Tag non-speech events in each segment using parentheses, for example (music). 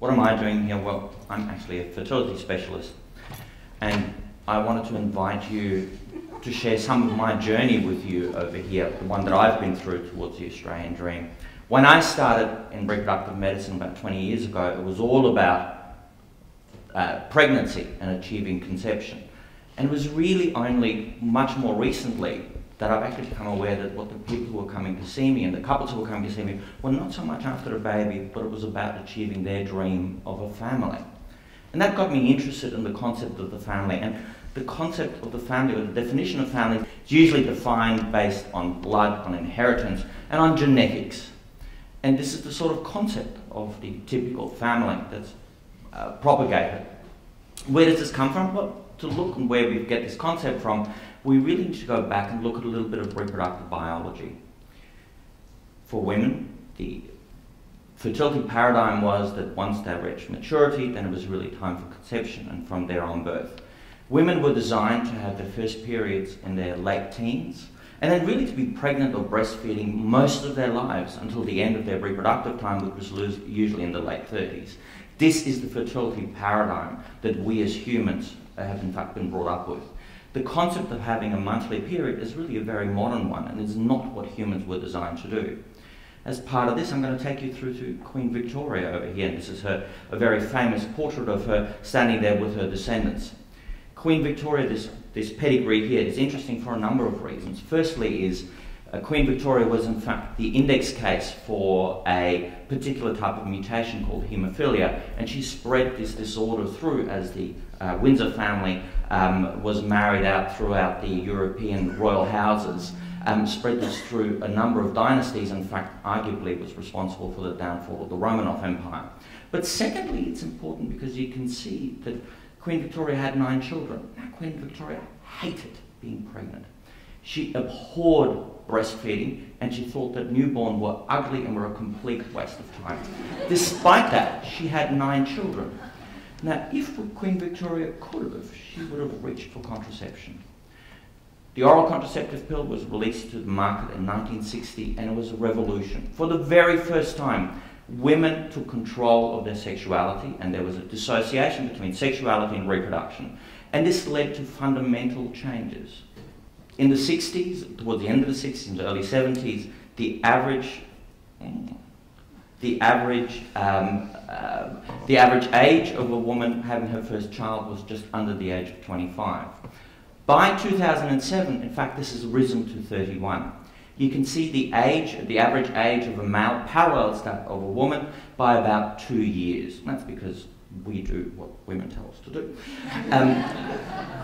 What am I doing here? Well, I'm actually a fertility specialist, and I wanted to invite you to share some of my journey with you over here, the one that I've been through towards the Australian dream. When I started in reproductive medicine about 20 years ago, it was all about uh, pregnancy and achieving conception. And it was really only much more recently that I've actually become aware that what the people who were coming to see me and the couples who were coming to see me were not so much after a baby, but it was about achieving their dream of a family. And that got me interested in the concept of the family. And the concept of the family, or the definition of family, is usually defined based on blood, on inheritance, and on genetics. And this is the sort of concept of the typical family that's uh, propagated. Where does this come from? Well, to look and where we get this concept from, we really need to go back and look at a little bit of reproductive biology. For women, the fertility paradigm was that once they reached maturity, then it was really time for conception and from there on birth. Women were designed to have their first periods in their late teens and then really to be pregnant or breastfeeding most of their lives until the end of their reproductive time, which was usually in the late 30s. This is the fertility paradigm that we as humans have in fact been brought up with. The concept of having a monthly period is really a very modern one and is not what humans were designed to do. As part of this, I'm going to take you through to Queen Victoria over here. This is her, a very famous portrait of her standing there with her descendants. Queen Victoria, this, this pedigree here, is interesting for a number of reasons. Firstly is Queen Victoria was in fact the index case for a particular type of mutation called haemophilia, and she spread this disorder through as the uh, Windsor family um, was married out throughout the European royal houses, um, spread this through a number of dynasties, in fact, arguably was responsible for the downfall of the Romanov Empire. But secondly, it's important because you can see that Queen Victoria had nine children. Now, Queen Victoria hated being pregnant. She abhorred breastfeeding and she thought that newborn were ugly and were a complete waste of time. Despite that, she had nine children. Now, if Queen Victoria could have, she would have reached for contraception. The oral contraceptive pill was released to the market in 1960 and it was a revolution. For the very first time, women took control of their sexuality and there was a dissociation between sexuality and reproduction. And this led to fundamental changes. In the 60s, toward the end of the 60s and early 70s, the average the average, um, uh, the average age of a woman having her first child was just under the age of 25. By 2007, in fact, this has risen to 31. You can see the age, the average age of a male parallels that of a woman by about two years. That's because we do what women tell us to do. Um,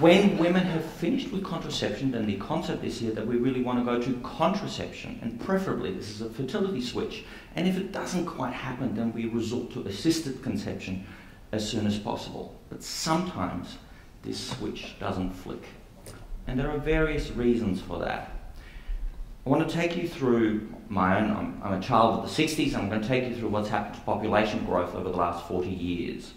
when women have finished with contraception, then the concept is here that we really want to go to contraception, and preferably this is a fertility switch. And if it doesn't quite happen, then we resort to assisted conception as soon as possible. But sometimes this switch doesn't flick. And there are various reasons for that. I want to take you through my own, I'm, I'm, a child of the 60s, I'm going to take you through what's happened to population growth over the last 40 years.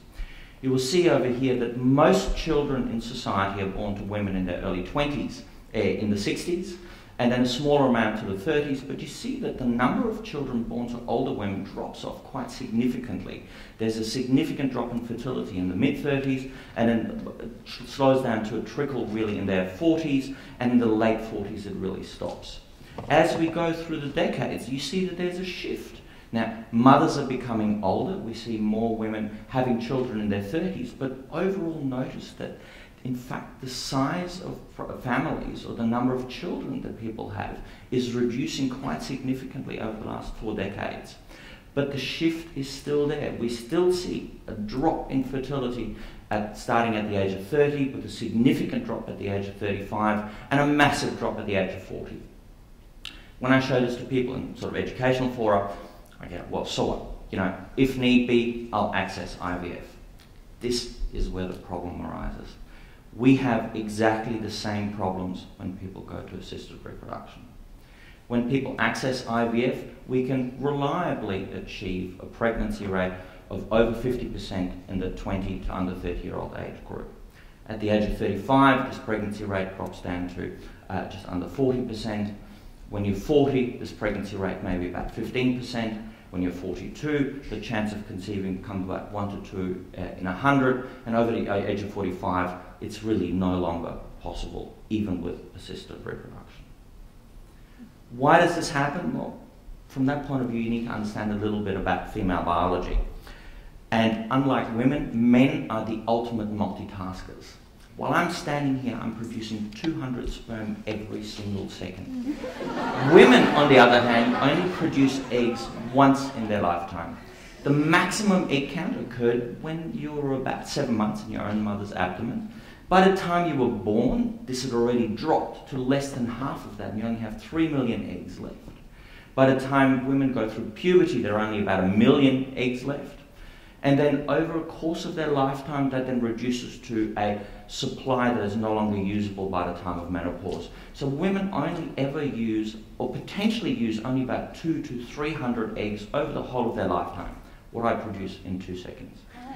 You will see over here that most children in society are born to women in their early 20s, uh, in the 60s, and then a smaller amount to the 30s, but you see that the number of children born to older women drops off quite significantly. There's a significant drop in fertility in the mid 30s, and then it slows down to a trickle really in their 40s, and in the late 40s it really stops. As we go through the decades, you see that there's a shift. Now, mothers are becoming older. We see more women having children in their 30s, but overall, notice that in fact, the size of families or the number of children that people have is reducing quite significantly over the last four decades. But the shift is still there. We still see a drop in fertility at, starting at the age of 30, with a significant drop at the age of 35, and a massive drop at the age of 40. When I show this to people in sort of educational fora, I get, well, so what? You know, if need be, I'll access IVF. This is where the problem arises we have exactly the same problems when people go to assisted reproduction. When people access IVF, we can reliably achieve a pregnancy rate of over 50% in the 20 to under 30 year old age group. At the age of 35, this pregnancy rate drops down to uh, just under 40%. When you're 40, this pregnancy rate may be about 15%. when you're 42, the chance of conceiving comes about 1 to 2 uh, in 100, and over the age of 45, it's really no longer possible, even with assisted reproduction. Why does this happen? Well, from that point of view, you need to understand a little bit about female biology. And unlike women, men are the ultimate multitaskers. While I'm standing here, I'm producing 200 sperm every single second. Mm-hmm. Women, on the other hand, only produce eggs once in their lifetime. The maximum egg count occurred when you were about seven months in your own mother's abdomen. By the time you were born, this had already dropped to less than half of that, and you only have 3 million eggs left. By the time women go through puberty, there are only about a million eggs left. And then over a course of their lifetime, that then reduces to a supply that is no longer usable by the time of menopause. So women only ever use, or potentially use, only about two to 300 eggs over the whole of their lifetime, what I produce in two seconds. (laughs)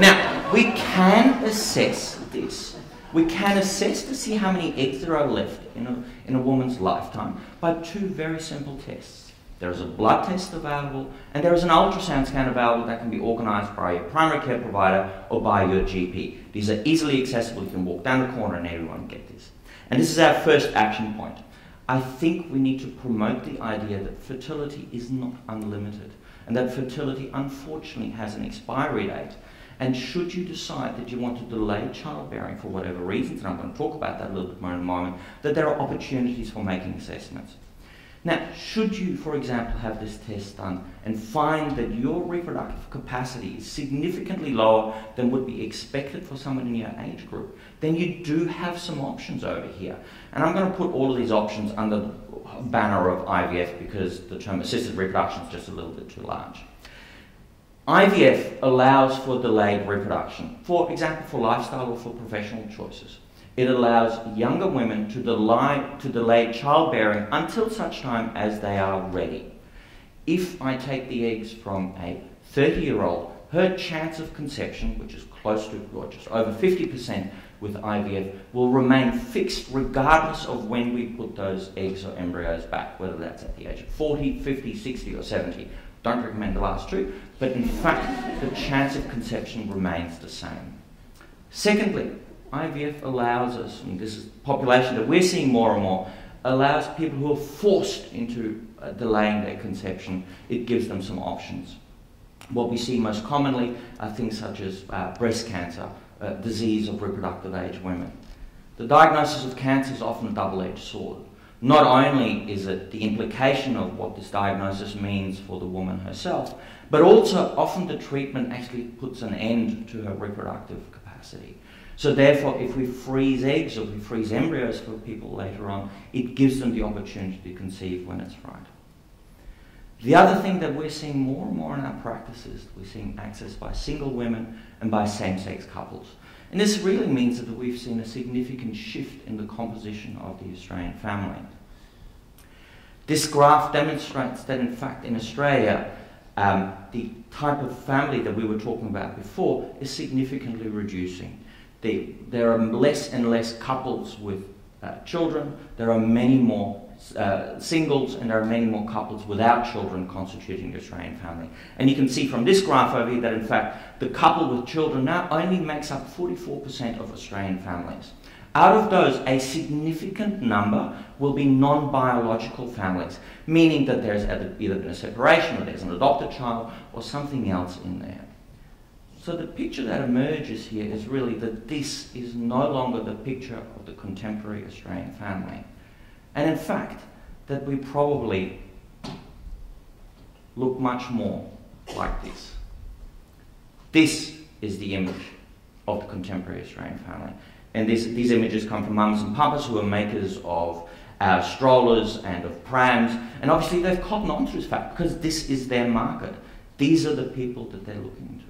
now, we can assess this. We can assess to see how many eggs there are left in a, in a woman's lifetime by two very simple tests. There is a blood test available, and there is an ultrasound scan available that can be organised by your primary care provider or by your GP. These are easily accessible. You can walk down the corner and everyone get this. And this is our first action point. I think we need to promote the idea that fertility is not unlimited and that fertility unfortunately has an expiry date. And should you decide that you want to delay childbearing for whatever reasons, and I'm going to talk about that a little bit more in a moment, that there are opportunities for making assessments. Now, should you, for example, have this test done and find that your reproductive capacity is significantly lower than would be expected for someone in your age group, then you do have some options over here. And I'm going to put all of these options under the banner of IVF because the term assisted reproduction is just a little bit too large. IVF allows for delayed reproduction, for example, for lifestyle or for professional choices. It allows younger women to delay, to delay childbearing until such time as they are ready. If I take the eggs from a 30 year old, her chance of conception, which is close to or just over 50% with IVF, will remain fixed regardless of when we put those eggs or embryos back, whether that's at the age of 40, 50, 60, or 70. Don't recommend the last two, but in fact, the chance of conception remains the same. Secondly, IVF allows us, and this is population that we're seeing more and more, allows people who are forced into uh, delaying their conception, it gives them some options. What we see most commonly are things such as uh, breast cancer, uh, disease of reproductive age women. The diagnosis of cancer is often a double edged sword. Not only is it the implication of what this diagnosis means for the woman herself, but also often the treatment actually puts an end to her reproductive capacity. So therefore, if we freeze eggs or we freeze embryos for people later on, it gives them the opportunity to conceive when it's right. The other thing that we're seeing more and more in our practices, we're seeing access by single women and by same-sex couples. And this really means that we've seen a significant shift in the composition of the Australian family. This graph demonstrates that, in fact, in Australia, um, the type of family that we were talking about before is significantly reducing. They, there are less and less couples with uh, children. There are many more uh, singles and there are many more couples without children constituting the Australian family. And you can see from this graph over here that in fact the couple with children now only makes up 44% of Australian families. Out of those, a significant number will be non-biological families, meaning that there's either been a separation or there's an adopted child or something else in there. So the picture that emerges here is really that this is no longer the picture of the contemporary Australian family. And in fact, that we probably look much more like this. This is the image of the contemporary Australian family. And this, these images come from Mamas and Papas who are makers of uh, strollers and of prams. And obviously they've cottoned on to this fact because this is their market. These are the people that they're looking to.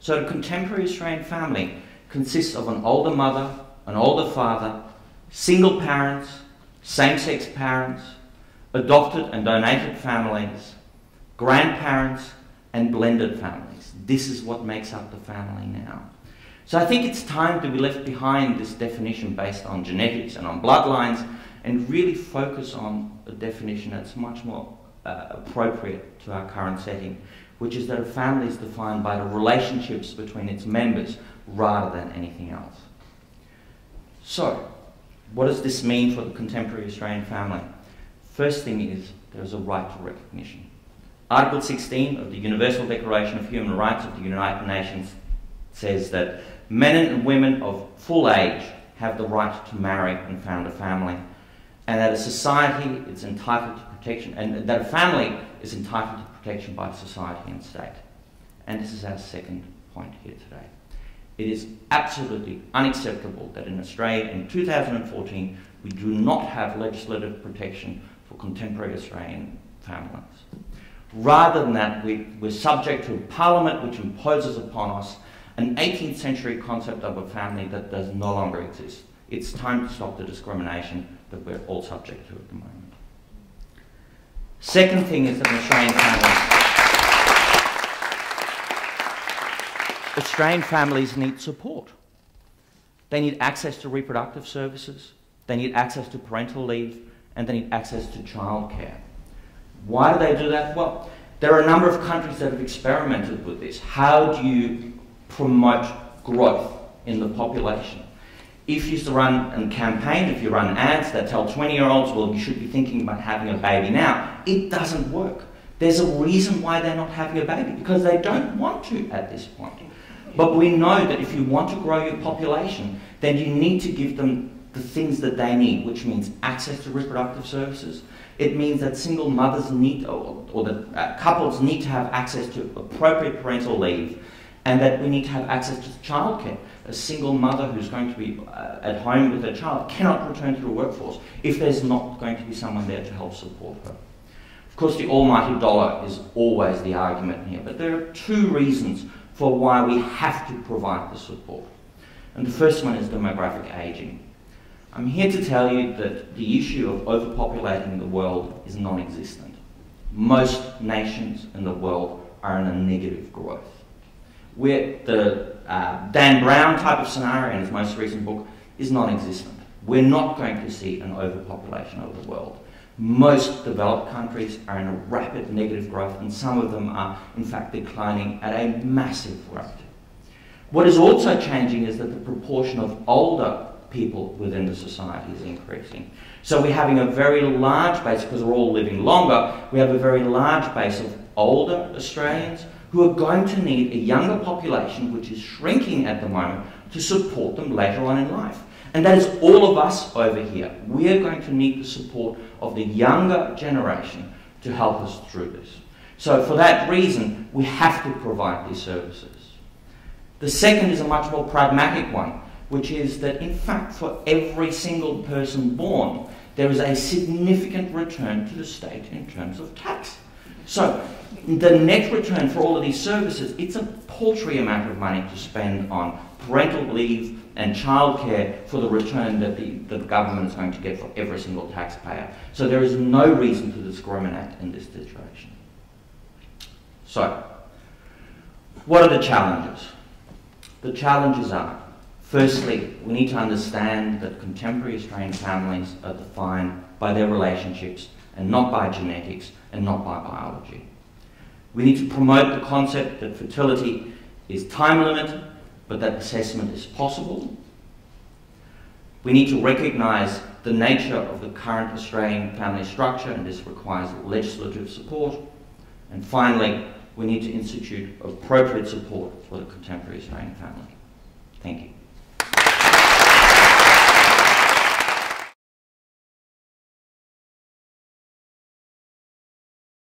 So a contemporary Australian family consists of an older mother, an older father, single parents, same-sex parents, adopted and donated families, grandparents, and blended families. This is what makes up the family now. So I think it's time that we left behind this definition based on genetics and on bloodlines and really focus on a definition that's much more uh, appropriate to our current setting, which is that a family is defined by the relationships between its members rather than anything else. So, what does this mean for the contemporary Australian family? First thing is there is a right to recognition. Article 16 of the Universal Declaration of Human Rights of the United Nations says that men and women of full age have the right to marry and found a family, and that a society is entitled to protection, and that a family is entitled to protection by society and state. And this is our second point here today. It is absolutely unacceptable that in Australia in 2014 we do not have legislative protection for contemporary Australian families. Rather than that, we, we're subject to a parliament which imposes upon us an 18th century concept of a family that does no longer exist. It's time to stop the discrimination that we're all subject to at the moment. Second thing is that an Australian family, Australian families need support. They need access to reproductive services, they need access to parental leave, and they need access to childcare. Why do they do that? Well, there are a number of countries that have experimented with this. How do you promote growth in the population? If you run a campaign, if you run ads that tell 20 year olds, well, you should be thinking about having a baby now, it doesn't work. There's a reason why they're not having a baby, because they don't want to at this point. But we know that if you want to grow your population, then you need to give them the things that they need, which means access to reproductive services. It means that single mothers need, or, or that uh, couples need to have access to appropriate parental leave, and that we need to have access to childcare a single mother who's going to be uh, at home with her child cannot return to the workforce if there's not going to be someone there to help support her. Of course, the almighty dollar is always the argument here, but there are two reasons for why we have to provide the support. And the first one is demographic aging. I'm here to tell you that the issue of overpopulating the world is non existent. Most nations in the world are in a negative growth. We're the uh, Dan Brown type of scenario in his most recent book is non existent. We're not going to see an overpopulation of the world. Most developed countries are in a rapid negative growth, and some of them are, in fact, declining at a massive rate. What is also changing is that the proportion of older people within the society is increasing. So we're having a very large base, because we're all living longer, we have a very large base of older Australians who are going to need a younger population, which is shrinking at the moment, to support them later on in life. And that is all of us over here. We are going to need the support of the younger generation to help us through this. So, for that reason, we have to provide these services. The second is a much more pragmatic one, which is that, in fact, for every single person born, there is a significant return to the state in terms of tax. So, the net return for all of these services, it's a paltry amount of money to spend on parental leave and childcare for the return that the, the government is going to get for every single taxpayer. So there is no reason to discriminate in this situation. So, what are the challenges? The challenges are, firstly, we need to understand that contemporary Australian families are defined by their relationships and not by genetics and not by biology. We need to promote the concept that fertility is time limited, but that assessment is possible. We need to recognise the nature of the current Australian family structure, and this requires legislative support. And finally, we need to institute appropriate support for the contemporary Australian family. Thank you.